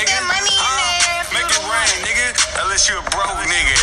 nigga. Money in uh, make it rain, nigga. Unless you a broke nigga.